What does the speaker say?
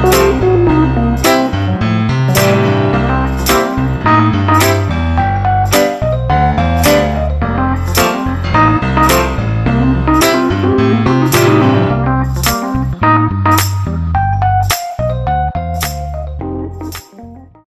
Música